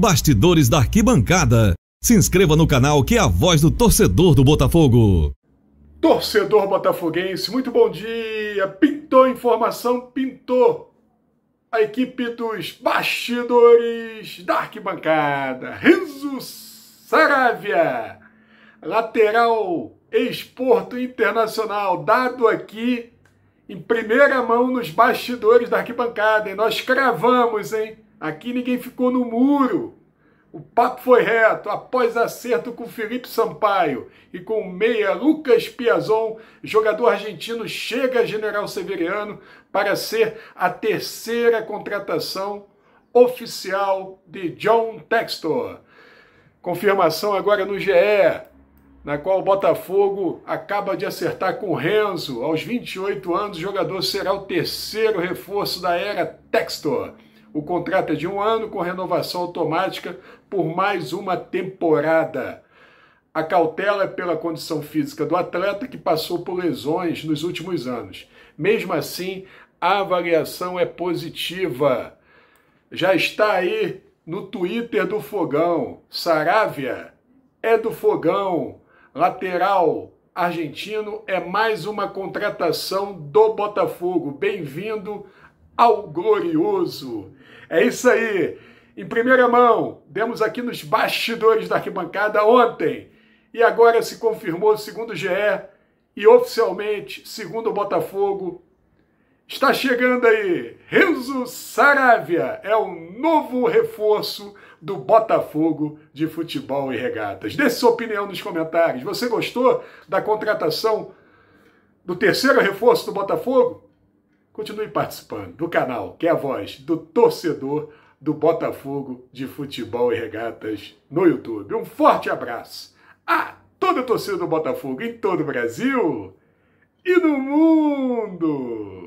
Bastidores da Arquibancada. Se inscreva no canal que é a voz do torcedor do Botafogo. Torcedor botafoguense, muito bom dia. Pintou informação, pintou. A equipe dos bastidores da arquibancada. Renzo Saravia, lateral ex-porto internacional, dado aqui em primeira mão nos bastidores da arquibancada. E nós cravamos, hein? Aqui ninguém ficou no muro. O papo foi reto. Após acerto com Felipe Sampaio e com o meia Lucas Piazon, jogador argentino chega a General Severiano para ser a terceira contratação oficial de John Textor. Confirmação agora no GE, na qual o Botafogo acaba de acertar com Renzo. Aos 28 anos, o jogador será o terceiro reforço da era Textor. O contrato é de um ano com renovação automática por mais uma temporada. A cautela é pela condição física do atleta que passou por lesões nos últimos anos. Mesmo assim, a avaliação é positiva. Já está aí no Twitter do Fogão. Saravia é do Fogão. Lateral argentino é mais uma contratação do Botafogo. Bem-vindo ao glorioso. É isso aí. Em primeira mão, demos aqui nos bastidores da arquibancada ontem. E agora se confirmou, segundo o GE, e oficialmente, segundo o Botafogo, está chegando aí. Renzo Saravia é o novo reforço do Botafogo de futebol e regatas. Dê sua opinião nos comentários. Você gostou da contratação do terceiro reforço do Botafogo? Continue participando do canal, que é a voz do torcedor do Botafogo de Futebol e Regatas no YouTube. Um forte abraço a toda a torcida do Botafogo em todo o Brasil e no mundo!